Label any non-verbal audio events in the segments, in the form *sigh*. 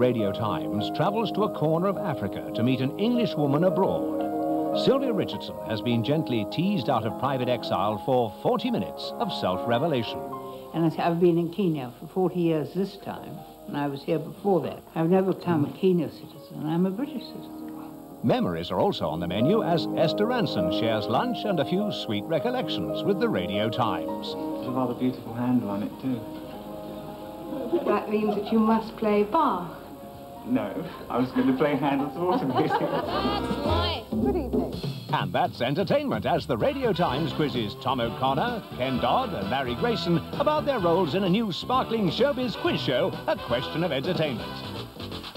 Radio Times travels to a corner of Africa to meet an English woman abroad. Sylvia Richardson has been gently teased out of private exile for 40 minutes of self-revelation. And I've been in Kenya for 40 years this time, and I was here before that. I've never become a Kenya citizen. I'm a British citizen. Memories are also on the menu as Esther Rantzen shares lunch and a few sweet recollections with the Radio Times. There's a rather beautiful handle on it, too. That means that you must play Bach. No, I was going to play Handel's water *laughs* music. Good evening. And that's entertainment as the Radio Times quizzes Tom O'Connor, Ken Dodd and Larry Grayson about their roles in a new sparkling showbiz quiz show, A Question of Entertainment.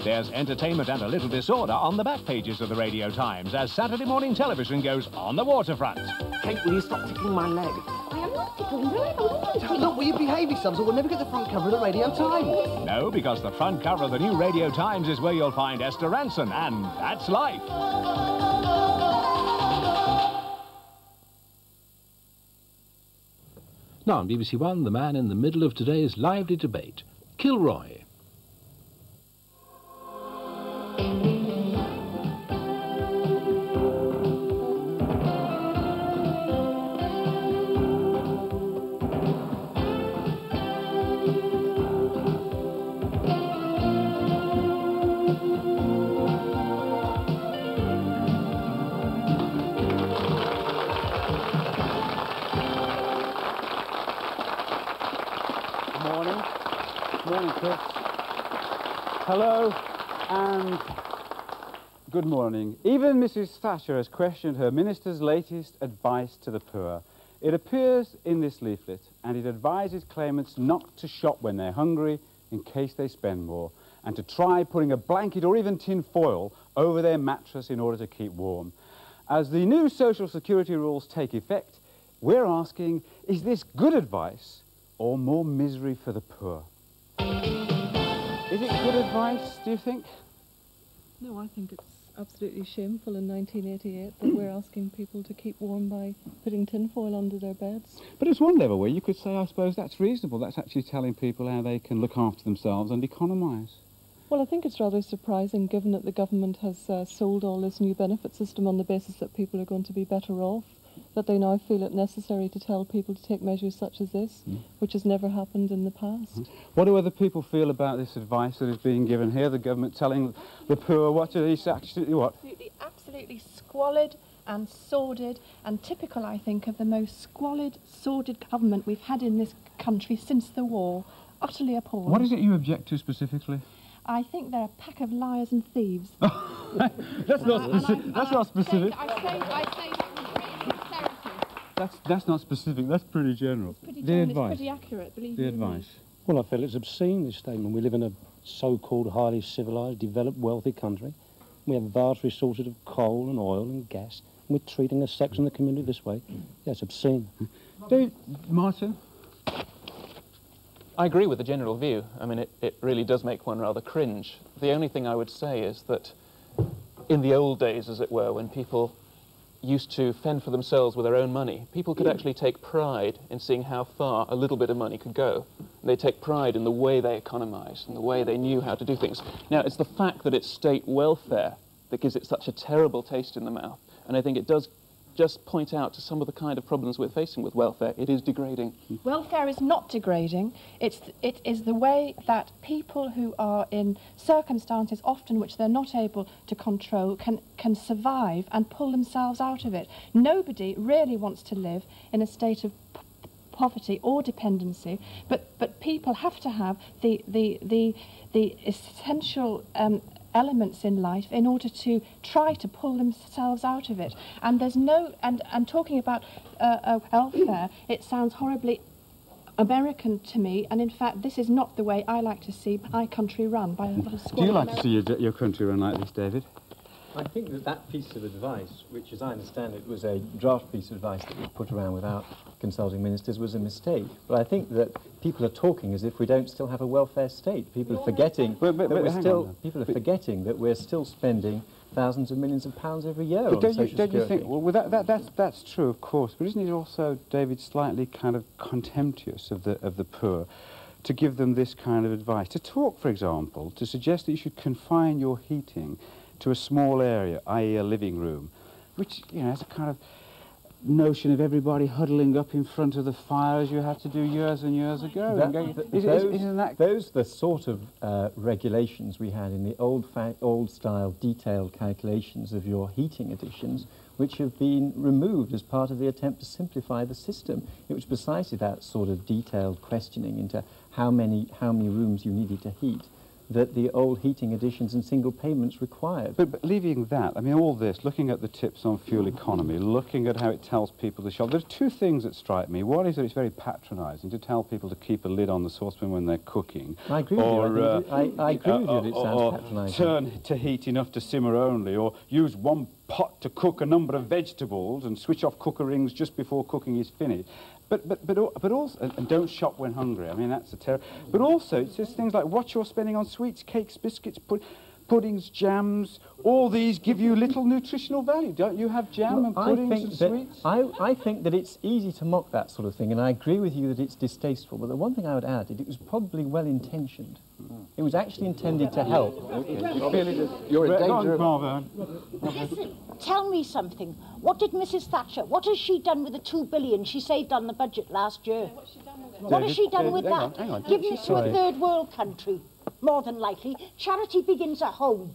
There's entertainment and a little disorder on the back pages of the Radio Times as Saturday morning television goes on the waterfront. Kate, will you stop tickling my leg? I am not tickling you. I want to. Look, will you behave yourselves or we'll never get the front cover of the Radio Times? No, because the front cover of the new Radio Times is where you'll find Esther Rantzen, and that's life. Now on BBC One, the man in the middle of today's lively debate, Kilroy. Hello and good morning. Even Mrs. Thatcher has questioned her minister's latest advice to the poor. It appears in this leaflet and it advises claimants not to shop when they're hungry in case they spend more and to try putting a blanket or even tin foil over their mattress in order to keep warm. As the new social security rules take effect, we're asking, is this good advice or more misery for the poor? Is it good advice, do you think? No, I think it's absolutely shameful in 1988 that we're *clears throat* asking people to keep warm by putting tinfoil under their beds. But it's one level where you could say, I suppose, that's reasonable. That's actually telling people how they can look after themselves and economise. Well, I think it's rather surprising given that the government has uh, sold all this new benefit system on the basis that people are going to be better off, that they now feel it necessary to tell people to take measures such as this, mm. which has never happened in the past. Mm-hmm. What do other people feel about this advice that is being given here? The government telling the poor what to eat, actually what? absolutely, absolutely squalid and sordid and typical, I think, of the most squalid, sordid government we've had in this country since the war. Utterly appalling. What is it you object to specifically? I think they're a pack of liars and thieves. *laughs* That's not specific. *laughs* That's not specific. I say, I say that with great sincerity. That's, that's not specific. That's pretty general. Pretty The general, advice. It's pretty accurate, believe The me. advice. Well, I feel it's obscene, this statement. We live in a so-called highly civilised, developed, wealthy country. We have vast resources of coal and oil and gas. And we're treating a section of the community this way. Yeah, it's obscene. *laughs* Dave, Martin? I agree with the general view. I mean, it, it really does make one rather cringe. The only thing I would say is that in the old days, as it were, when people used to fend for themselves with their own money, people could actually take pride in seeing how far a little bit of money could go. And they take pride in the way they economized and the way they knew how to do things. Now, it's the fact that it's state welfare that gives it such a terrible taste in the mouth. And I think it does just point out to some of the kind of problems we're facing with welfare. It is degrading. Welfare is not degrading. It's, it is the way that people who are in circumstances often which they're not able to control can, can survive and pull themselves out of it. Nobody really wants to live in a state of poverty or dependency, but, but people have to have the, the, the, the essential um, elements in life in order to try to pull themselves out of it. And there's no, and, and talking about uh, uh, welfare, it sounds horribly American to me, and in fact, this is not the way I like to see my country run by a lot of Do you like to see your, your country run like this, David? I think that that piece of advice, which as I understand it was a draft piece of advice that was put around without consulting ministers, was a mistake. But I think that people are talking as if we don't still have a welfare state. People are forgetting But- but- that we're still people are But- forgetting that we're still spending thousands of millions of pounds every year But on don't you, don't you think, well, well that, that, that's, that's true, of course, but isn't it also, David, slightly kind of contemptuous of the, of the poor to give them this kind of advice. To talk, for example, to suggest that you should confine your heating to a small area, i.e. a living room, which, you know, has a kind of notion of everybody huddling up in front of the fire as you had to do years and years ago. That- And th- is- is- those, isn't that those the sort of uh, regulations we had in the old, fa- old style detailed calculations of your heating additions, which have been removed as part of the attempt to simplify the system. It was precisely that sort of detailed questioning into how many, how many rooms you needed to heat that the old heating additions and single payments required. But, but leaving that, I mean, all this, looking at the tips on fuel economy, looking at how it tells people to shop, there's two things that strike me. One is that it's very patronising to tell people to keep a lid on the saucepan when they're cooking. I agree with you. I or, uh, I- I agree with you that it sounds or patronising. turn to heat enough to simmer only, or use one pot to cook a number of vegetables and switch off cooker rings just before cooking is finished. But, but, but, but also, and, and don't shop when hungry. I mean, that's a terror. But also, it's just things like what you're spending on sweets, cakes, biscuits, pud- puddings, jams. All these give you little nutritional value. Don't you have jam and I puddings think and that sweets? I, I think that it's easy to mock that sort of thing, and I agree with you that it's distasteful. But the one thing I would add is it was probably well intentioned. It was actually intended to help. You're in danger of... Listen, tell me something. What did Mrs. Thatcher, what has she done with the two billion she saved on the budget last year? What has she done David, with hang on, that? hang on. Giving it to a third world country, more than likely. Charity begins at home.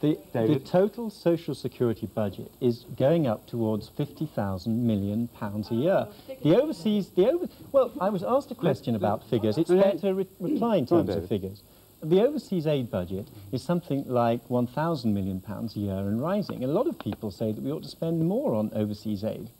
The, the total social security budget is going up towards 50,000 million pounds a year. The overseas, the over, well, I was asked a question about figures. It's fair to re- reply in terms of figures. The overseas aid budget is something like 1,000 million pounds a year and rising. A lot of people say that we ought to spend more on overseas aid.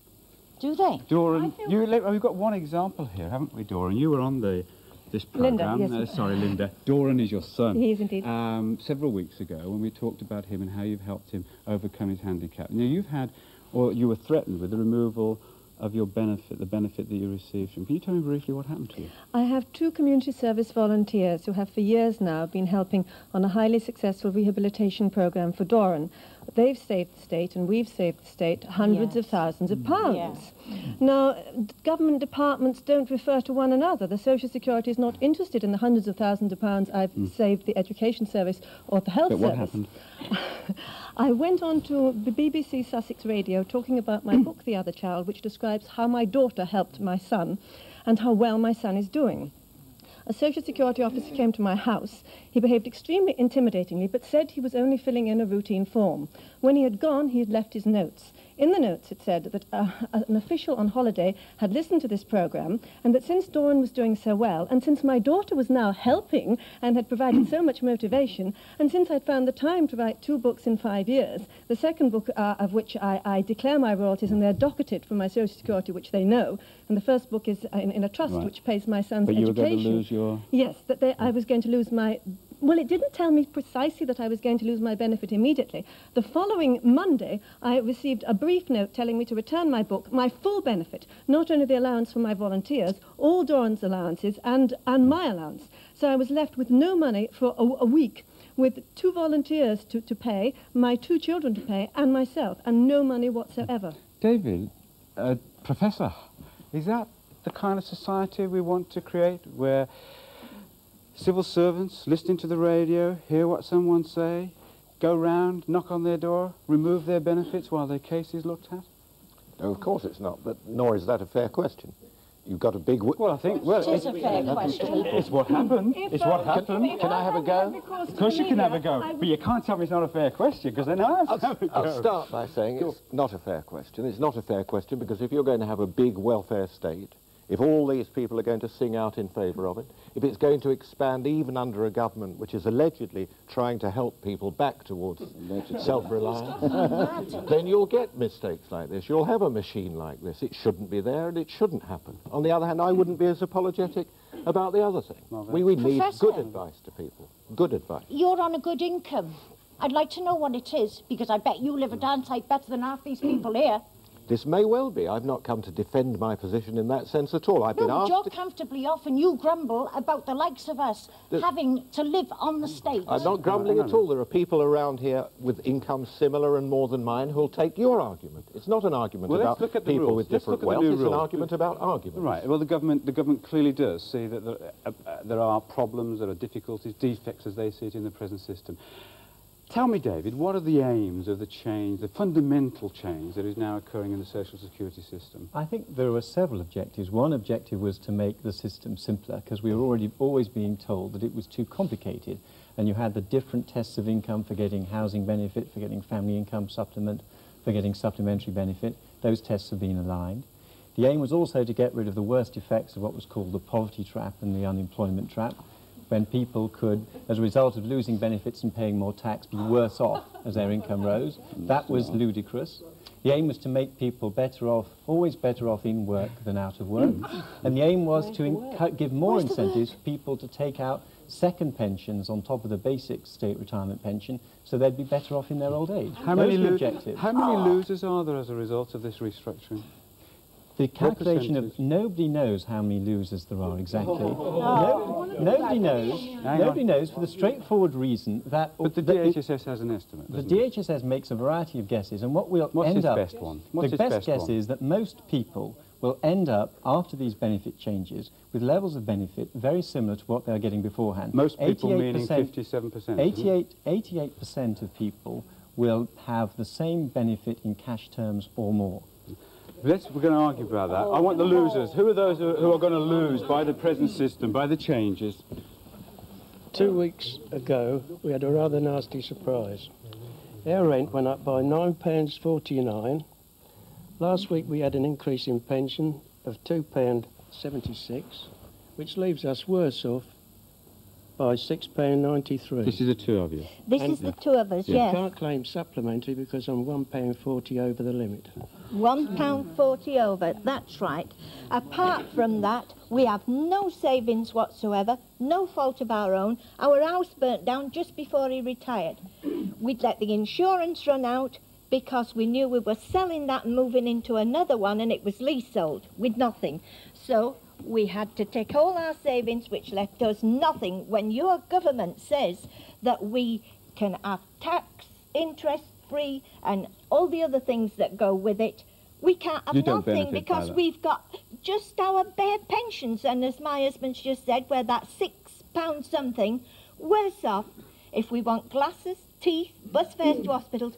Do they? Doran, you, we've got one example here, haven't we, Doran? You were on the this Linda, programme. yes. Uh, sorry, Linda. *laughs* Doran is your son. He is indeed. Um, several weeks ago, when we talked about him and how you've helped him overcome his handicap. Now, you've had, or you were threatened with the removal of your benefit, the benefit that you received from. Can you tell me briefly what happened to you? I have two community service volunteers who have for years now been helping on a highly successful rehabilitation program for Doran. They've saved the state and we've saved the state hundreds of thousands of mm. pounds. Now, government departments don't refer to one another. The Social Security is not interested in the hundreds of thousands of pounds I've mm. saved the education service or the health But what service. happened? *laughs* I went on to the BBC Sussex Radio talking about my *clears throat* book, The Other Child, which describes how my daughter helped my son and how well my son is doing. A social security officer came to my house. He behaved extremely intimidatingly, but said he was only filling in a routine form. When he had gone, he had left his notes. In the notes, it said that uh, an official on holiday had listened to this program, and that since Dawn was doing so well, and since my daughter was now helping and had provided so much motivation, and since I'd found the time to write two books in five years, the second book uh, of which I, I declare my royalties and they're docketed from my social security, which they know, and the first book is uh, in, in a trust Right. which pays my son's But you were education. going to lose your... Yes, that they, I was going to lose my. Well, it didn't tell me precisely that I was going to lose my benefit immediately. The following Monday, I received a brief note telling me to return my book, my full benefit, not only the allowance for my volunteers, all Doran's allowances, and, and my allowance. So I was left with no money for a, a week, with two volunteers to, to pay, my two children to pay, and myself, and no money whatsoever. David, uh, Professor, is that the kind of society we want to create where civil servants listening to the radio, hear what someone say, go round, knock on their door, remove their benefits while their case is looked at? No, of course it's not, but nor is that a fair question. You've got a big... Well, I think... Well, It is a fair question. It's what happened. It's what happened. Can I have a go? Of course you can have a go, but you can't tell me it's not a fair question, because then I have to have a go. I'll start by saying it's not a fair question. It's not a fair question because if you're going to have a big welfare state, if all these people are going to sing out in favour of it, if it's going to expand even under a government which is allegedly trying to help people back towards self-reliance, *laughs* then you'll get mistakes like this. You'll have a machine like this. It shouldn't be there and it shouldn't happen. On the other hand, I wouldn't be as apologetic about the other thing. We would need good advice to people. Good advice. You're on a good income. I'd like to know what it is, because I bet you live a darn sight better than half these people here. This may well be. I've not come to defend my position in that sense at all. I've No, been but asked. you're to- comfortably off and you grumble about the likes of us The- having to live on the state. I'm not grumbling at all. There are people around here with incomes similar and more than mine who'll take your argument. It's not an argument Well, about look at people rules. with Let's different look at the wealth. new It's an argument about arguments. Right. Well, the government, the government clearly does see that there, uh, uh, there are problems, there are difficulties, defects as they see it in the present system. Tell me, David, what are the aims of the change, the fundamental change that is now occurring in the social security system? I think there were several objectives. One objective was to make the system simpler because we were already always being told that it was too complicated and you had the different tests of income for getting housing benefit, for getting family income supplement, for getting supplementary benefit. Those tests have been aligned. The aim was also to get rid of the worst effects of what was called the poverty trap and the unemployment trap, when people could, as a result of losing benefits and paying more tax, be worse off as their income rose. That was ludicrous. The aim was to make people better off, always better off in work than out of work. And the aim was to give more incentives for people to take out second pensions on top of the basic state retirement pension so they'd be better off in their old age. How Those many, were lo- objectives. how many losers are there as a result of this restructuring? The calculation of nobody knows how many losers there are exactly. Oh. No, oh. nobody knows. Nobody knows for the straightforward reason that. But the that DHSS has an estimate. the doesn't it? DHSS makes a variety of guesses, and what we'll What's end its up. best one? What's the best, best guess one? is that most people will end up after these benefit changes with levels of benefit very similar to what they are getting beforehand. Most people meaning 57%. 88, 88% of people will have the same benefit in cash terms or more. Let's, we're going to argue about that. I want the oh, losers. Who are those who who are going to lose by the present system, by the changes? Two weeks ago, we had a rather nasty surprise. Our rent went up by £9.49. Last week we had an increase in pension of £2.76, which leaves us worse off by £6.93. This is the two of you. This And is the two of us, I yes. can't claim supplementary because I'm £1.40 over the limit. One pound forty over, that's right. Apart from that, we have no savings whatsoever, no fault of our own. Our house burnt down just before he retired. We'd let the insurance run out because we knew we were selling that and moving into another one and it was leasehold with nothing. So we had to take all our savings, which left us nothing. When your government says that we can have tax, interest free, and all the other things that go with it, we can't have nothing because we've got just our bare pensions. And as my husband's just said, we're that six pounds something worse off if we want glasses, teeth, bus fares to hospitals.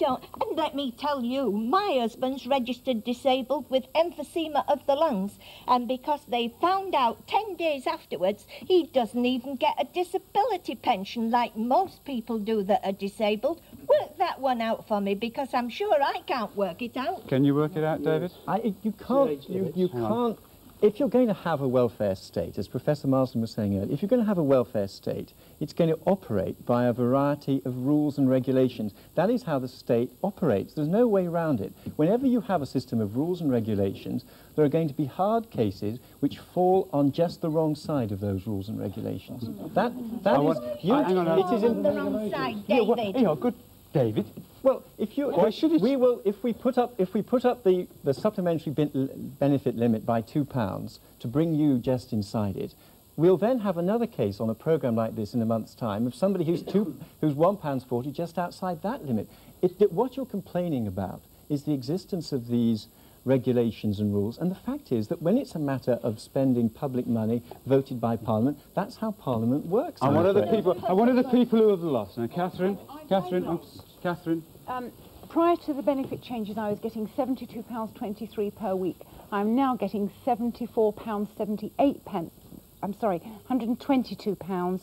We don't. And let me tell you, my husband's registered disabled with emphysema of the lungs. And because they found out 10 days afterwards, he doesn't even get a disability pension like most people do that are disabled. Work that one out for me because I'm sure I can't work it out. Can you work it out, David? I, you can't, you, you can't, if you're going to have a welfare state, as Professor Marsden was saying earlier, if you're going to have a welfare state, it's going to operate by a variety of rules and regulations. That is how the state operates. There's no way around it. Whenever you have a system of rules and regulations, there are going to be hard cases which fall on just the wrong side of those rules and regulations. That, that I is, want- you, I- hang on, it is in, the wrong side, Yeah, well, David. you know, good David. Well, if you, Why should it- we will, if we put up, if we put up the, the supplementary ben- benefit limit by two pounds to bring you just inside it, we'll then have another case on a program like this in a month's time of somebody who's two, who's one pounds forty just outside that limit. It, that what you're complaining about is the existence of these regulations and rules, and the fact is that when it's a matter of spending public money voted by Parliament, that's how Parliament works. And I'm one of the afraid. people, and one of the people who have lost. Now, Catherine, Catherine, um, Catherine. Um, prior to the benefit changes, I was getting £72.23 per week. I'm now getting £74.78 pence. I'm sorry, £122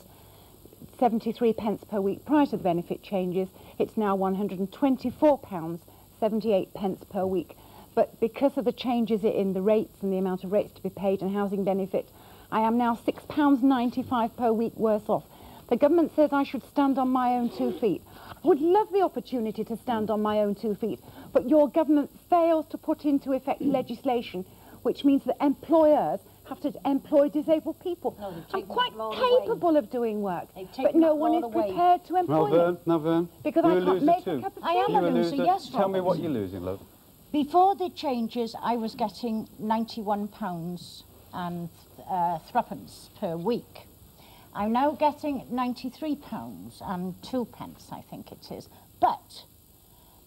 73 pence per week prior to the benefit changes. It's now £124 78 pence per week. But because of the changes in the rates and the amount of rates to be paid and housing benefit, I am now £6.95 per week worse off. The government says I should stand on my own two feet. I would love the opportunity to stand on my own two feet, but your government fails to put into effect legislation which means that employers have to employ disabled people. I'm quite capable of doing work, but no one is prepared to employ Now, me. Vern, now, Vern. Because you're I a can't loser make a too. cup of I am You're a a loser, yes, Tell me what you're losing, love. Before the changes, I was getting £91 and uh, threepence per week. I'm now getting £93 and two pence, I think it is. But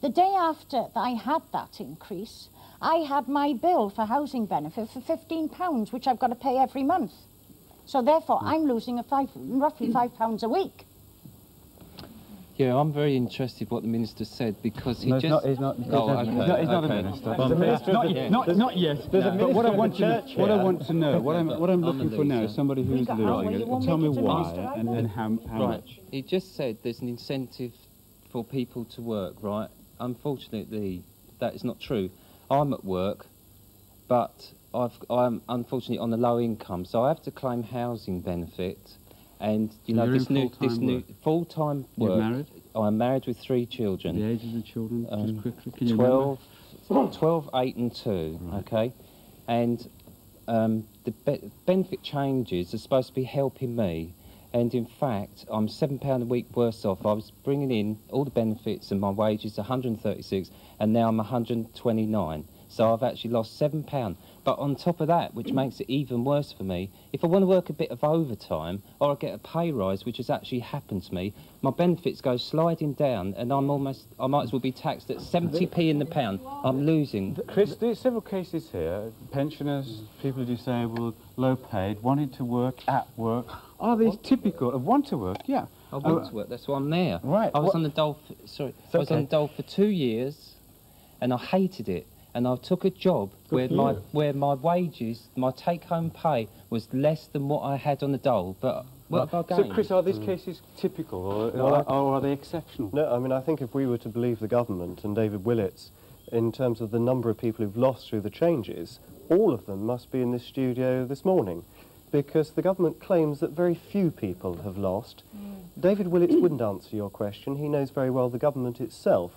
the day after I had that increase, I had my bill for housing benefit for £15, which I've got to pay every month. So therefore, I'm losing a five, roughly five pounds a week. Yeah, I'm very interested what the minister said because he No, he's just. not- he's not- Oh, he's okay. not- he's not a okay. minister. Well, a minister of the- Yeah. not- not yet. There's a But minister what I want the to know- church what I want to know, what I'm, what I'm I'm looking for now is somebody who's Right. losing. Tell me why and, and how, how right. much. He just said there's an incentive for people to work, right? Unfortunately, that is not true. I'm at work, but I've, I'm unfortunately on a low income, so I have to claim housing benefit. And you know you're this new, this new work? full-time You're work. married? I'm married with three children. The ages of the children, Um, just quickly, can you 12, 12, 8 and 2, okay? And um, the be- benefit changes are supposed to be helping me, and in fact, I'm £7 a week worse off. I was bringing in all the benefits and my wages 136 and now I'm 129 so I've actually lost £7. But on top of that, which makes it even worse for me, if I want to work a bit of overtime or I get a pay rise, which has actually happened to me, my benefits go sliding down and I'm almost, I might as well be taxed at 70p in the pound. I'm losing. Chris, there's several cases here. Pensioners, people disabled, low paid, wanting to work at work. Are these typical of want to work? Yeah. I want uh, to work, that's why I'm there. Right. I was what- on the dole. For, sorry, It's I was on the dole for two years, and I hated it. And I took a job Good where my you. where my wages, my take-home pay was less than what I had on the dole. But what have I So. Chris, are these hmm. cases typical or, Well, or, or are they exceptional? No, I mean, I think if we were to believe the government and David Willetts in terms of the number of people who've lost through the changes, all of them must be in this studio this morning because the government claims that very few people have lost. Hmm. David Willetts wouldn't answer your question. He knows very well the government itself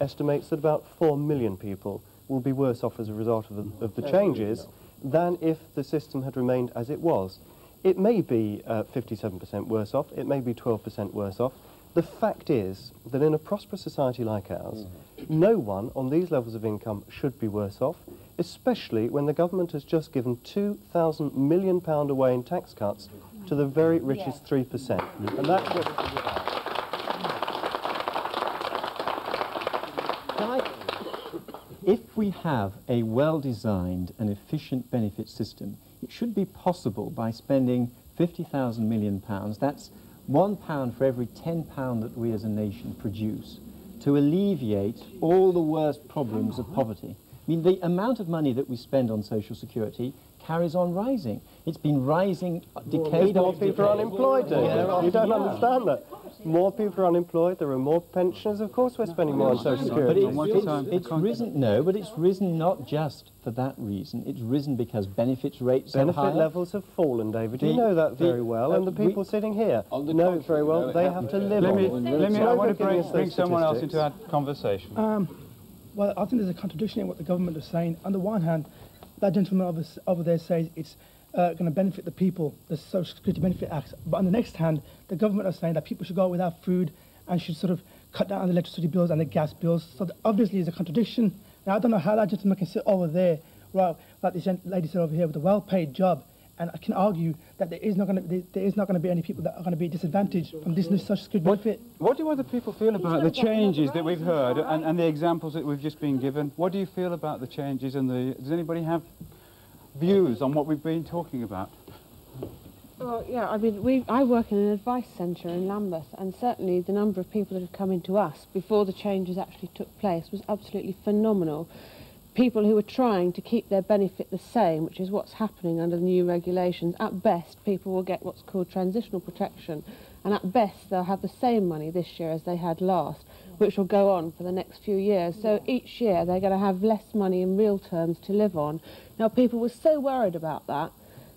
estimates that about 4 million people will be worse off as a result of the, mm-hmm. of the changes than if the system had remained as it was. It may be uh, 57% worse off, it may be 12% worse off. The fact is that in a prosperous society like ours, mm-hmm. no one on these levels of income should be worse off, especially when the government has just given £2,000 million pound away in tax cuts to the very mm-hmm. richest 3%. And that's what... Can I, if we have a well-designed and efficient benefit system, it should be possible by spending 50,000 million pounds, that's one pound for every 10 pound that we as a nation produce, to alleviate all the worst problems of poverty. I mean, the amount of money that we spend on social security carries on rising. It's been rising decade more after people are decade. unemployed, David. Yeah, You don't yeah. understand that. More people are unemployed, there are more pensioners, of course we're spending more on social security. But it's, it's, it's risen, no, but it's risen not just for that reason. It's risen because benefits rates Benefit are higher. levels have fallen, David. you know that the- very well, uh, and the we- people sitting here know it very well. They have to live Let on me, let me, I want to bring, bring someone else into our conversation. Um, well, I think there's a contradiction in what the government is saying. On the one hand, that gentleman over, over there says it's uh, going to benefit the people, the Social Security Benefit Act. But on the next hand, the government are saying that people should go without food and should sort of cut down on the electricity bills and the gas bills. So obviously, there's a contradiction. Now, I don't know how that gentleman can sit over there, right, like this lady said over here, with a well-paid job, and I can argue that there is not going to there, there is not going to be any people that are going to be disadvantaged from this new Social Security benefit. What do other people feel about the changes that we've heard and, and the examples that we've just been given? What do you feel about the changes and the... Does anybody have views on what we've been talking about? Well, yeah, I mean, we, I work in an advice centre in Lambeth, and certainly the number of people that have come into us before the changes actually took place was absolutely phenomenal. People who are trying to keep their benefit the same, which is what's happening under the new regulations. At best, people will get what's called transitional protection, and at best, they'll have the same money this year as they had last, which will go on for the next few years. So each year, they're going to have less money in real terms to live on. Now, people were so worried about that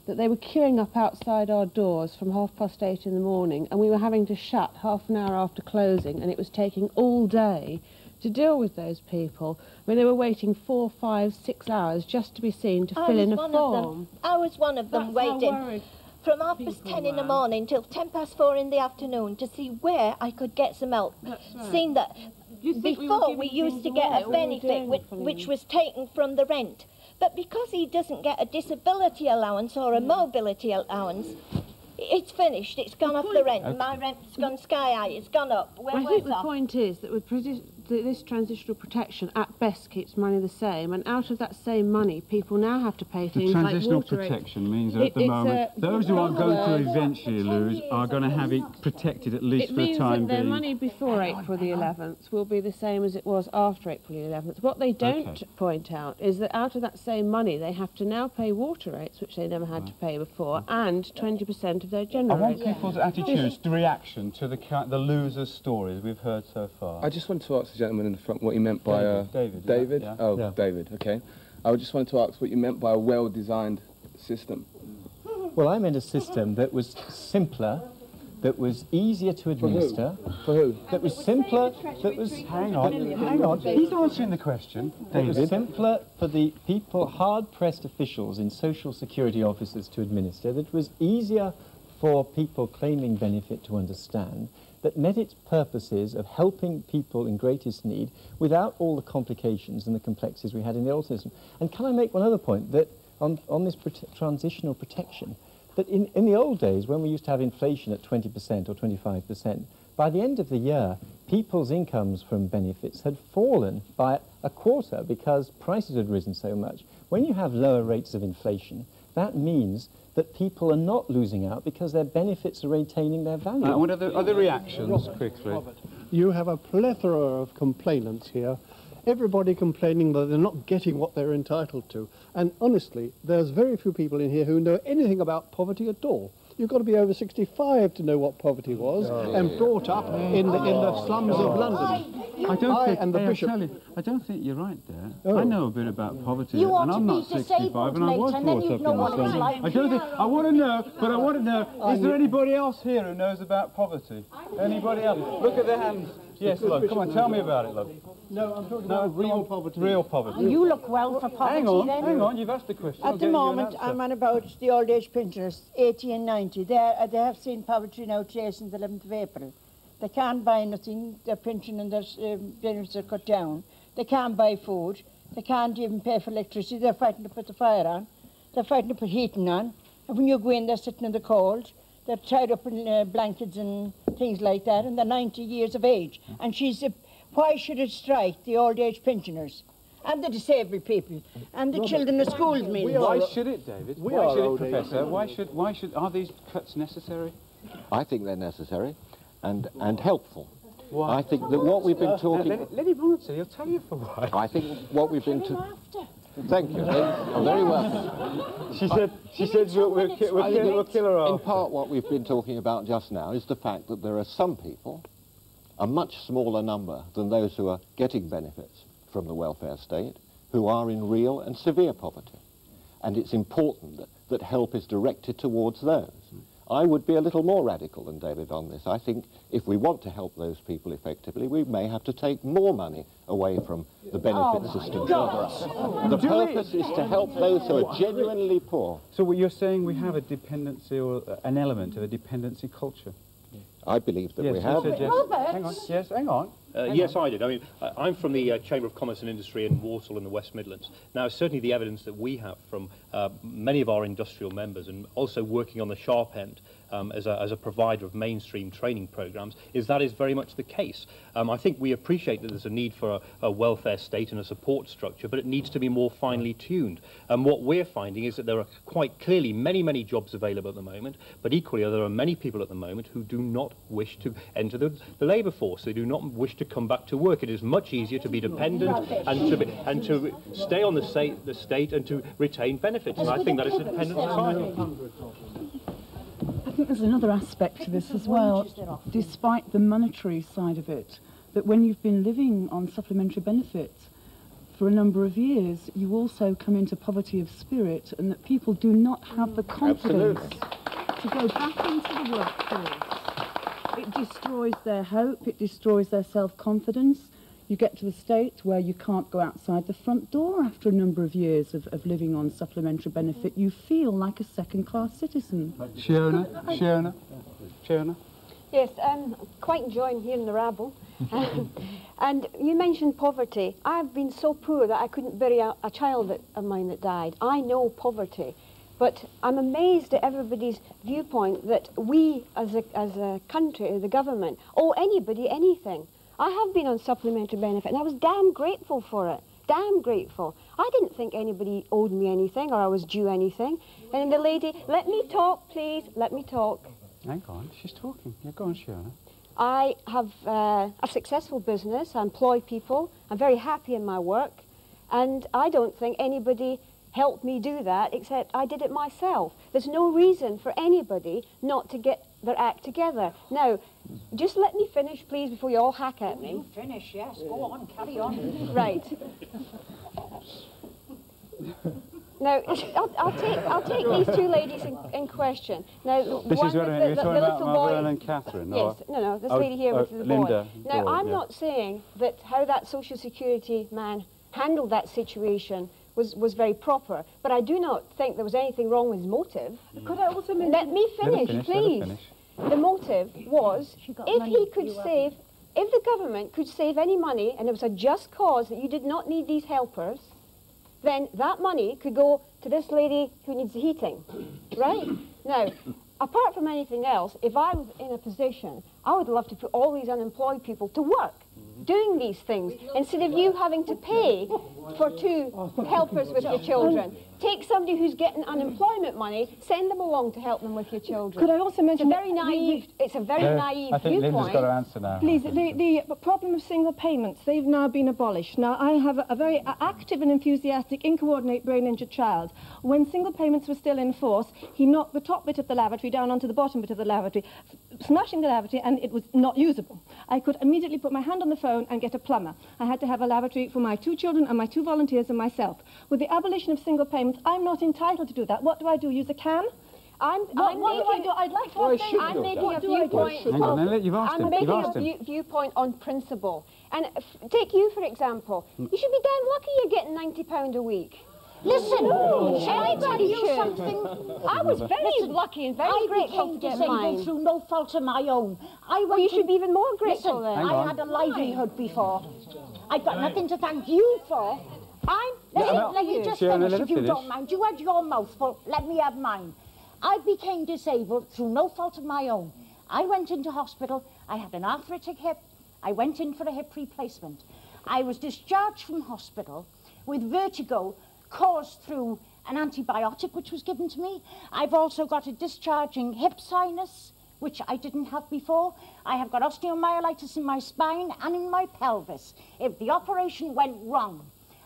that they were queuing up outside our doors from half past eight in the morning and we were having to shut half an hour after closing and it was taking all day to deal with those people. I mean, they were waiting four, five, six hours just to be seen to I fill in a one of them. form. I was one of them That's waiting from half past ten in the morning till ten past four in the afternoon to see where I could get some help. Right. Seeing that think we Before, we used to get a were benefit which, which was taken from the rent. But because he doesn't get a disability allowance or a hmm. mobility allowance, it's finished. It's gone off the rent. Okay. My rent's gone sky high. It's gone up. We're I think the off. point is that with that this transitional protection at best keeps money the same, and out of that same money, people now have to pay The things like transitional water rates. protection means that It- at the moment, a- those who are in going other to words- eventually lose are going to have it protected at least It for the means time that their money before April the 11th will be the same as it was after April the 11th. What they don't Okay. point out is that out of that same money, they have to now pay water rates, which they never had to pay before, and 20% of their general. I want rates. people's attitudes, the reaction to the the losers' stories we've heard so far. I just wanted to ask the gentleman in the front what he meant by David, uh, David, David? yeah, Oh, yeah. David. Okay. I just wanted to ask what you meant by a well-designed system. Well, I meant a system that was simpler, that was easier to administer. For who? That was simpler, that was... Hang on, hang on. He's answering the question. That was David. simpler for the people, hard-pressed officials in social security offices to administer, that was easier for people claiming benefit to understand, that met its purposes of helping people in greatest need without all the complications and the complexities we had in the old system. And can I make one other point, that on, on this prote- transitional protection, that in, in the old days, when we used to have inflation at 20% or 25%, by the end of the year, people's incomes from benefits had fallen by a quarter because prices had risen so much. When you have lower rates of inflation, that means that people are not losing out because their benefits are retaining their value. Uh, what are the other reactions, quickly? You have a plethora of complainants here. Everybody complaining that they're not getting what they're entitled to. And honestly, there's very few people in here who know anything about poverty at all. You've got to be over 65 to know what poverty was oh, and brought up oh, in the, in the oh, slums of London. I don't I think, and the hey, I bishop. tell you, I don't think you're right there. Oh. I know a bit about poverty, You and I'm not 65, and I was and brought up in the slums. like. I don't think. I want to know, but I want to know: is there anybody else here who knows about poverty? Anybody else? Look at their hands. Yes, love. Come on, tell me about it, love. No, I'm talking No, about real poverty. Real poverty. You look well for poverty Hang on, then. hang on. You've asked the question. I'll At the you an moment. I'm on about the old age pensioners, 80 and 90. They, are, they have seen poverty now today since the 11th of April. They can't buy nothing, their pension and their um, benefits are cut down. They can't buy food. They can't even pay for electricity. They're fighting to put the fire on. They're fighting to put heating on. And when you go in, they're sitting in the cold. They're tied up in uh, blankets and things like that, and they're 90 years of age. And she's, uh, why should it strike the old age pensioners? And the disabled people, and the children of schools, mean. Why should it, David? We Why are should it, old age Professor? Why should? Why should? Are these cuts necessary? I think they're necessary and, and helpful. Why? I think that what we've been Uh, talking... let, let him answer. He'll tell you for why. I think what we've been... To, thank you. I'm very welcome. She said. She said we'll, we'll, ki- we'll, kill, we'll kill her In part, what we've been talking about just now is the fact that there are some people, a much smaller number than those who are getting benefits from the welfare state, who are in real and severe poverty. And it's important that, that help is directed towards those. I would be a little more radical than David on this. I think if we want to help those people effectively, we may have to take more money away from the benefit system further up. The Do purpose is to help those who are genuinely poor. So what you're saying we have a dependency or uh, an element of a dependency culture. I believe that yes, we have. said yes. Hang on. Yes, hang on. Uh, yes, on. I did. I mean, I'm from the uh, Chamber of Commerce and Industry in Walsall in the West Midlands. Now, certainly the evidence that we have from uh, many of our industrial members and also working on the sharp end um, as, a, as a provider of mainstream training programs is that is very much the case. Um, I think we appreciate that there's a need for a, a welfare state and a support structure, but it needs to be more finely tuned. And what we're finding is that there are quite clearly many, many jobs available at the moment, but equally there are many people at the moment who do not wish to enter the, the labour force. They do not wish to come back to work. It is much easier to be dependent and to, be, and to stay on the state, the state and to retain benefits. And I think that is a dependent society. There's another aspect to this as well, despite the monetary side of it, that when you've been living on supplementary benefits for a number of years, you also come into poverty of spirit and that people do not have the confidence to go back into the workforce. It destroys their hope, it destroys their self-confidence. You get to the state where you can't go outside the front door after a number of years of, of living on supplementary benefit. You feel like a second-class citizen. Shiona, Shiona, Shiona. Yes, I'm um, quite enjoying hearing the rabble. Um, *laughs* and you mentioned poverty. I've been so poor that I couldn't bury a, a child that, of mine that died. I know poverty. But I'm amazed at everybody's viewpoint that we, as a, as a country, the government, owe anybody anything. I have been on supplementary benefit, and I was damn grateful for it. Damn grateful. I didn't think anybody owed me anything or I was due anything. And the lady, let me talk, please, let me talk. Hang on, she's talking. Yeah, go on, Shona. I have uh, a successful business. I employ people. I'm very happy in my work. And I don't think anybody helped me do that except I did it myself. There's no reason for anybody not to get their act together. Now, just let me finish, please, before you all hack at me. You finish, yes. Go on, carry on. Right. Now, *laughs* I'll, I'll take I'll take these two ladies in, in question. Now, This one is what with I the, mean. You're the, talking the about little boy. And Catherine? Yes, no, no, this Oh, lady here oh, with the Linda boy. Now, Boyd, I'm yeah. not saying that how that social security man handled that situation was, was very proper, but I do not think there was anything wrong with his motive. Could I also mention... Let me Let finish, finish, let her please. finish. The motive was if money he could you save, if the government could save any money and it was a just cause that you did not need these helpers, then that money could go to this lady who needs the heating, *coughs* right? Now, apart from anything else, if I was in a position, I would love to put all these unemployed people to work doing these things instead of you having to pay for two *laughs* helpers with your children. Take somebody who's getting unemployment money, send them along to help them with your children. Could I also mention it's a very naive? It's a very No, naive I think viewpoint. Linda's got to answer now. Please, the, the problem of single payments, they've now been abolished. Now, I have a, a very active and enthusiastic incoordinate brain injured child. When single payments were still in force, he knocked the top bit of the lavatory down onto the bottom bit of the lavatory, smashing the lavatory, and it was not usable. I could immediately put my hand on the phone and get a plumber. I had to have a lavatory for my two children and my two volunteers and myself. With the abolition of single payments, I'm not entitled to do that. What do I do? Use a can? I'm, What- I'm what do I making, do? I'd like to Why say I'm making a do I do? viewpoint. Hang on, Lily, you've asked I'm him. making You've a asked him. view, viewpoint on principle. And f- take you, for example. You should be damn lucky you're getting £90 a week. Listen, Anybody shall I tell you should. something? I was very Listen, lucky and very I grateful to get disabled mine. through no fault of my own. I went Well, you to- should be even more grateful Listen, then. I on. had a livelihood before. I've got nothing to thank you for. I'm. Yeah, Let, me- let me just finish if you finish. don't mind. You had your mouth full. Let me have mine. I became disabled through no fault of my own. I went into hospital. I had an arthritic hip. I went in for a hip replacement. I was discharged from hospital with vertigo caused through an antibiotic which was given to me. I've also got a discharging hip sinus, which I didn't have before. I have got osteomyelitis in my spine and in my pelvis. If the operation went wrong,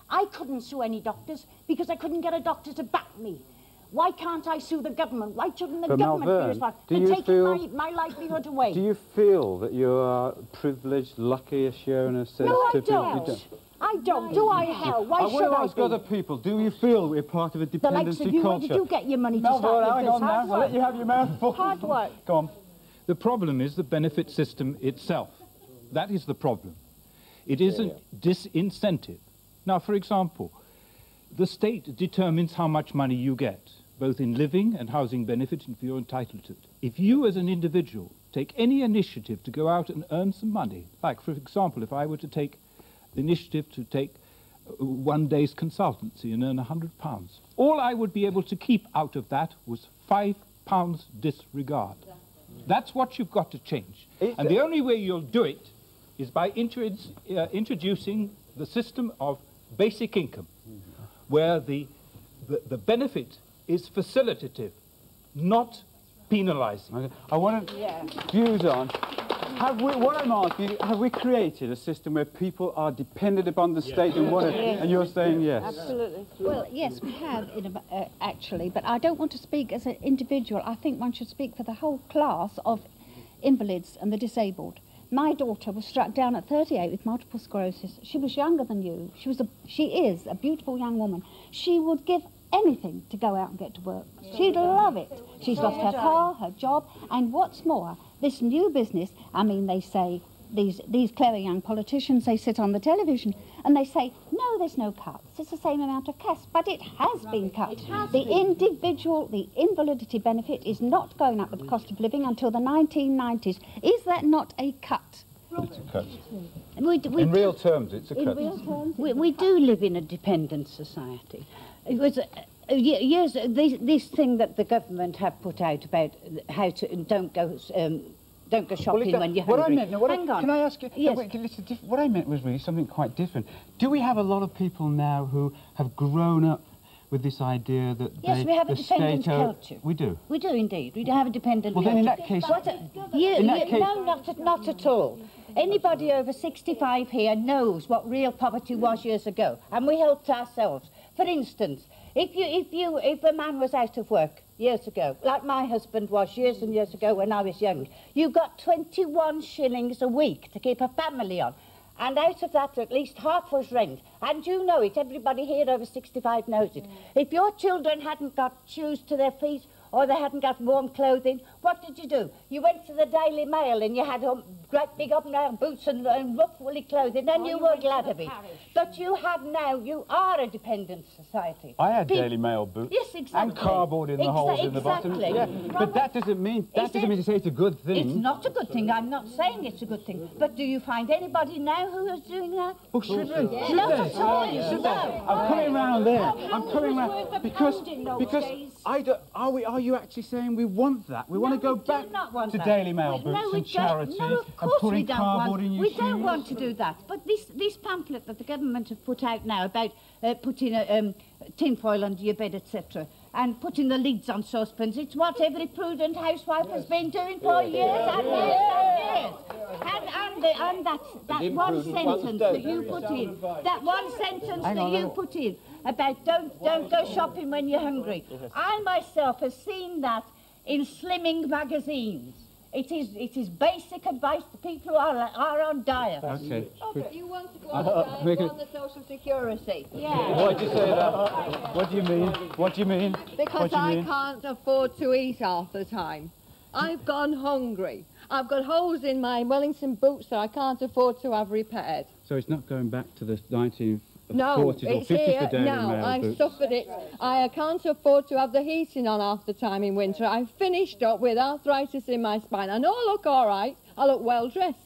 I couldn't sue any doctors because I couldn't get a doctor to back me. Why can't I sue the government? Why shouldn't the But government be responsible? do They're you taking feel- my, my livelihood away. Do you feel that you are privileged, lucky, as Shona says? No, I to be- don't. I don't. Do I hell? Why I should to I ask be? other people, do you feel we're part of a dependency The likes of you, where did you get your money to Melville, start hang with on now. I'll let you have your mouth full. Hard work. Go on. The problem is the benefit system itself. That is the problem. It is a disincentive. Now, for example, the state determines how much money you get, both in living and housing benefit, and if you're entitled to it. If you, as an individual, take any initiative to go out and earn some money, like, for example, if I were to take the initiative to take uh, one day's consultancy and earn £100, all I would be able to keep out of that was £5 disregard. That's what you've got to change. and the only way you'll do it is by intro- uh, introducing the system of basic income, where the, the, the benefit is facilitative, not penalizing. I want to views on. Have we, what I'm asking, have we created a system where people are dependent upon the state and want it? Yes. And you're saying yes. Absolutely. Well, yes, we have, in a, uh, actually, but I don't want to speak as an individual. I think one should speak for the whole class of invalids and the disabled. My daughter was struck down at 38 with multiple sclerosis. She was younger than you. She was a, she is a beautiful young woman. She would give anything to go out and get to work. She'd love it. She's lost her car, her job, and what's more, this new business, I mean, they say these, these clever young politicians, they sit on the television and they say, no, there's no cuts. It's the same amount of cash. But it has been cut. Has the individual, the invalidity benefit is not going up with the cost of living until the 1990s. Is that not a cut? It's a cut. We, d- we In do- real terms, it's a cut. in cut. real terms, We, we do live in a dependent society. It was uh, uh, years this, this thing that the government have put out about how to don't go um, don't go shopping Well, when you're what hungry. I meant, no, what Hang I, on. Can I ask you? no, Yes. wait, listen, what I meant was really something quite different. Do we have a lot of people now who have grown up with this idea that Yes, they, we have a dependent culture. We do. We do indeed. We do have a dependent. Well, then in that case- What a- you, in that you- case- no, not at, not at all. Anybody over 65 here knows what real poverty was years ago, and we helped ourselves. For instance, if you if you if a man was out of work years ago, like my husband was years and years ago when I was young, you got 21 shillings a week to keep a family on. And out of that, at least half was rent. And you know it. Everybody here over 65 knows it. Mm. If your children hadn't got shoes to their feet or they hadn't got warm clothing, what did you do? You went to the Daily Mail and you had um, great big up-and-down boots and, and rough woolly clothing, and you were glad of it. But you have now, you are a dependent society. I had Pe- Daily Mail boots. Yes, exactly. And cardboard in the Exa- holes in the bottom. exactly. Yeah, but that doesn't mean that Is doesn't it- mean to say it's a good thing. It's not a good thing. I'm not saying it's a good thing. But do you find anybody now who is doing that? Oh, should they? Yes. Should Not they? at all. Should No. they? I'm coming round there. I'm coming was round because pound in those because. I don't, are we are you actually saying we want that? We want to go back want to that. Daily Mail We- boots no, and charities No, of and course putting we don't cardboard want, in your We shoes? don't want to do that. But this, this pamphlet that the government have put out now about uh, putting a, um, tinfoil under your bed, etc., and putting the lids on saucepans, it's what every prudent housewife has been doing for years and years and years. And, and, the, and that, that And one sentence that you put in, that one sentence Hang that on, you hang put in about don't, don't go shopping when you're hungry. I myself have seen that in slimming magazines. It is, it is basic advice to people who are, are on diet. Okay. Oh, but you want to go Uh, on, uh, diet, go on the social security. Yeah. Why do you say that? What do you mean? What do you mean? Because you I mean? can't afford to eat half the time. I've gone hungry. I've got holes in my Wellington boots that I can't afford to have repaired. So it's not going back to the 1940s No, it's 50s here now. I've boots. suffered it. I can't afford to have the heating on half the time in winter. I've finished up with arthritis in my spine. I know I look all right. I look well dressed.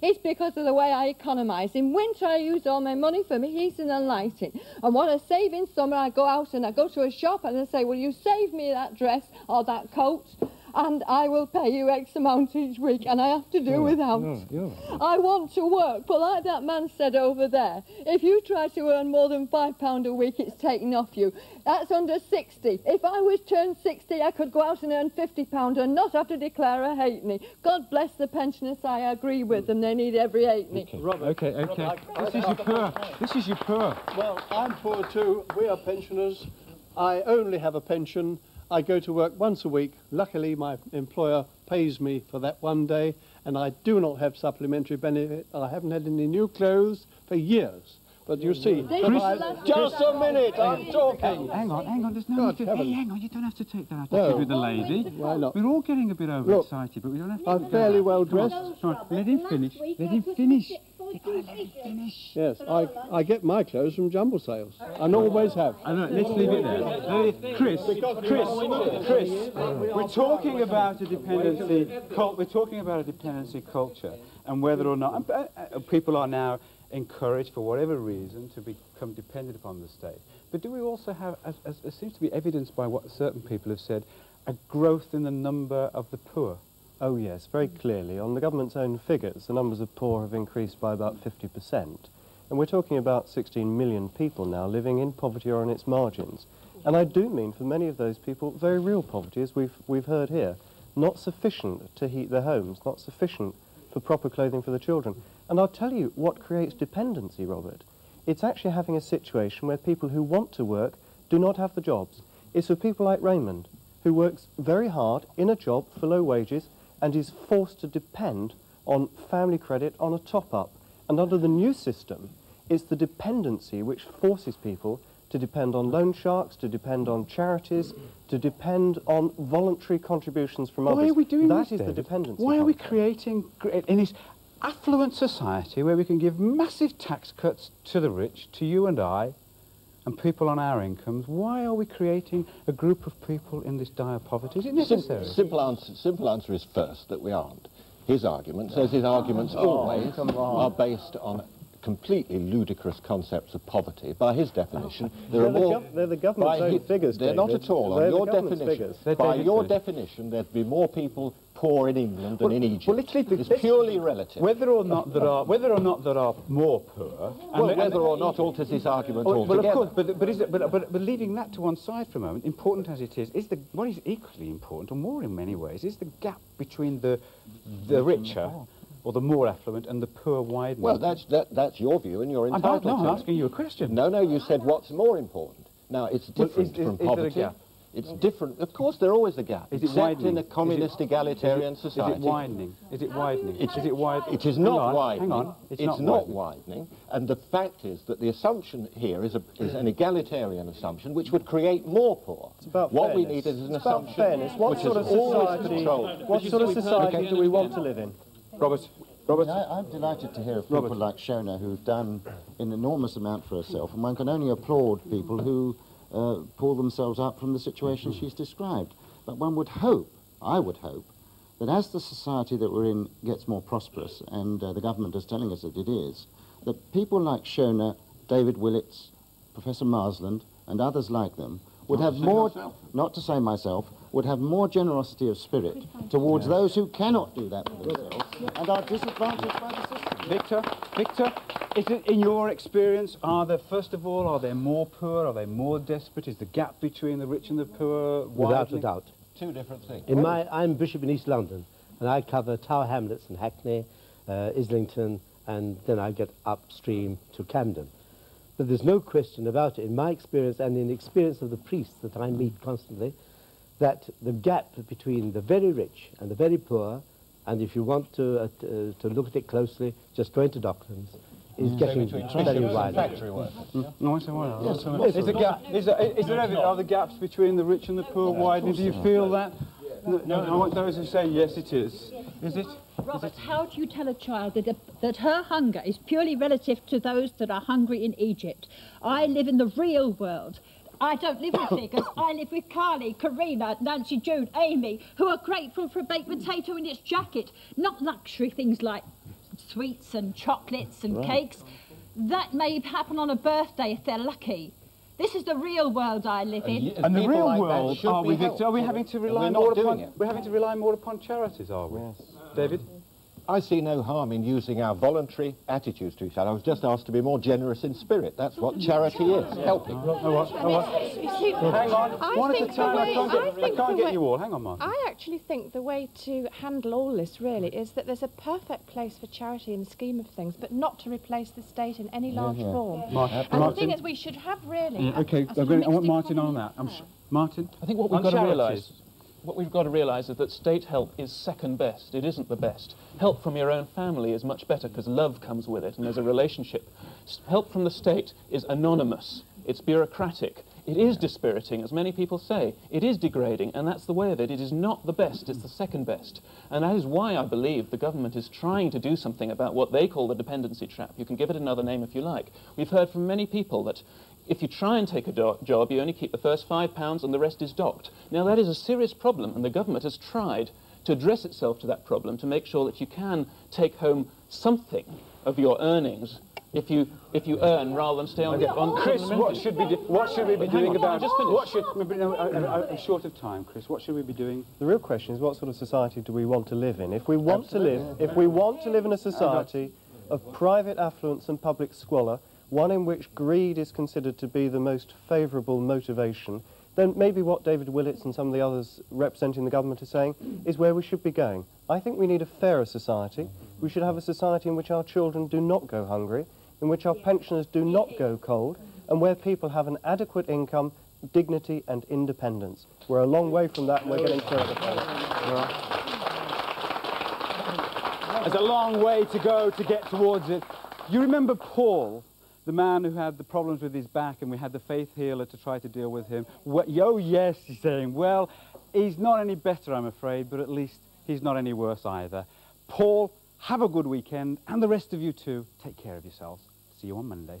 It's because of the way I economise. In winter, I use all my money for my heating and lighting. And what I save in summer, I go out and I go to a shop and I say, Will you save me that dress or that coat? And I will pay you X amount each week, and I have to do without. I want to work, but like that man said over there, if you try to earn more than five pound a week, it's taken off you. That's under sixty. If I was turned sixty, I could go out and earn fifty pound and not have to declare a halfpenny. God bless the pensioners. I agree with them. They need every halfpenny. Okay, okay. This is your poor. This is your poor. Well, I'm poor too. We are pensioners. I only have a pension. I go to work once a week. Luckily, my employer pays me for that one day, and I do not have supplementary benefit. I haven't had any new clothes for years. But you see, This if is I- the last just a minute, I'm talking. Hang on, hang on. There's no God need to. heavens. Hey, hang on. You don't have to take that No. attitude with the lady. Why not? We're all getting a bit overexcited, but we don't have to. I'm fairly well Come on, dressed. come on, Let him finish. Let him finish. Yes, I, I get my clothes from jumble sales, and always have. I know, let's leave it there. Uh, Chris, Chris, Chris, we're talking about a dependency cult. We're talking about a dependency culture, and whether or not uh, uh, people are now encouraged, for whatever reason, to become dependent upon the state. But do we also have, as, as, as seems to be evidenced by what certain people have said, a growth in the number of the poor? Oh yes, very clearly. On the government's own figures, the numbers of poor have increased by about 50%. And we're talking about 16 million people now living in poverty or on its margins. And I do mean for many of those people very real poverty, as we've, we've heard here. Not sufficient to heat their homes, not sufficient for proper clothing for the children. And I'll tell you what creates dependency, Robert. It's actually having a situation where people who want to work do not have the jobs. It's for people like Raymond, who works very hard in a job for low wages and is forced to depend on family credit on a top-up. And under the new system, it's the dependency which forces people to depend on loan sharks, to depend on charities, to depend on voluntary contributions from Why others. are we doing That this, is the David? dependency. Why are we creating in this? affluent society where we can give massive tax cuts to the rich, to you and I, and people on our incomes, why are we creating a group of people in this dire poverty? Is it Sim- necessary? simple, answer, simple answer is first, that we aren't. His argument says his arguments Oh, always are based on completely ludicrous concepts of poverty. By his definition, *laughs* there They're are the more... they're the government's own hi- figures, They're not at all. They're on your definition, figures. By your figures. definition, there'd be more people poor in England than Well, in Egypt. well, let's leave the- it's purely relative. Whether or not there are, whether or not there are more poor, Well, le- whether or not alters this argument Well, well, of course, but, but, is it, but, but, but leaving that to one side for a moment, important as it is, is the, what is equally important, or more in many ways, is the gap between the, the mm-hmm. richer, oh. Or the more affluent, and the poor widen. Well, that's, that, that's your view, and you're I'm entitled not- no, to I'm it. asking you a question. No, no, you said what's more important. Now, it's Well, is- different is- from is there a poverty. gap? It's different. Of course, there's always a gap. Is it except widening? in a communist egalitarian is it, society. Is it widening? Is it widening? It's, is it wide? It is Hang not on, widening. Hang on. It's, not, not, widening. And the fact is that the assumption here is, a, is an egalitarian assumption which would create more poor. about what we need is an It's about assumption fairness. What which sort is of always society? controlled. What sort of society do we want to live in? Robert. Robert. I, I'm delighted to hear of people Robert. like Shona who've done an enormous amount for herself, and one can only applaud people who uh, pull themselves up from the situation she's described. But one would hope, I would hope, that as the society that we're in gets more prosperous, and uh, the government is telling us that it is, that people like Shona, David Willetts, Professor Marsland, and others like them would Not have more, myself. not to say myself, would have more generosity of spirit towards those who cannot do that for themselves and are disadvantaged by the system. Victor, Victor, is it in your experience, are there, first of all, are there more poor, are they more desperate? Is the gap between the rich and the poor Without a doubt. Two different things. In my, I'm Bishop in East London, and I cover Tower Hamlets and Hackney, uh, Islington, and then I get upstream to Camden. But there's no question about it, in my experience and in the experience of the priests that I meet constantly, that the gap between the very rich and the very poor, and if you want to, uh, t- uh, to look at it closely, just go into Docklands, is Mm. getting So between very factory wide. Mm. No, I say why Yes, not? yes. Is, the gap, is, there, is there ever, are the gaps between the rich and the poor widening? Do you feel that? No, no, I want those who say yes, it is. Is it? Robert, how do you tell a child that, that her hunger is purely relative to those that are hungry in Egypt? I live in the real world. I don't live with figures. *coughs* I live with Carly, Karina, Nancy, Jude, Amy, who are grateful for a baked potato in its jacket, not luxury things like sweets and chocolates and Right. cakes. That may happen on a birthday if they're lucky. This is the real world I live in. And the real world, are we, Are we having to rely more upon? it. We're having to rely more upon charities, are we? David. I see no harm in using our voluntary attitudes to each other. I was just asked to be more generous in spirit. That's what mm. charity is, helping. What? What? Hang on, I one at a think the time. I can't I get, I can't get way- you all. Hang on, Martin. I actually think the way to handle all this really is that there's a perfect place for charity in the scheme of things, but not to replace the state in any large yeah. form. Mar- and the Martin? thing is, we should have really. Yeah, a- okay, a I'm sort of going, I want Martin on that. I'm Martin. I think what we've got to realise, what we've got to realise is that state help is second best. It isn't the best. Help from your own family is much better because love comes with it and there's a relationship. Help from the state is anonymous. It's bureaucratic. It is dispiriting, as many people say. It is degrading, and that's the way of it. It is not the best, it's the second best. And that is why I believe the government is trying to do something about what they call the dependency trap. You can give it another name if you like. We've heard from many people that if you try and take a do- job, you only keep the first five pounds and the rest is docked. Now, that is a serious problem, and the government has tried to address itself to that problem to make sure that you can take home something of your earnings if you, if you earn rather than stay on, the on Chris, what should, we do, what should we be doing on, about I'll just finish. What should, no, I, I, I'm short of time, Chris. What should we be doing? The real question is what sort of society do we want to live in? If we want to live, if we want to live in a society of private affluence and public squalor, one in which greed is considered to be the most favourable motivation, then maybe what David Willetts and some of the others representing the government are saying is where we should be going. I think we need a fairer society. We should have a society in which our children do not go hungry, in which our pensioners do not go cold, and where people have an adequate income, dignity and independence. We're a long way from that and we're getting further from it. There's a long way to go to get towards it. You remember Paul, the man who had the problems with his back, and we had the faith healer to try to deal with him. What, yo, yes, he's saying, well, he's not any better, I'm afraid, but at least he's not any worse either. Paul Have a good weekend, and the rest of you too. Take care of yourselves. See you on Monday.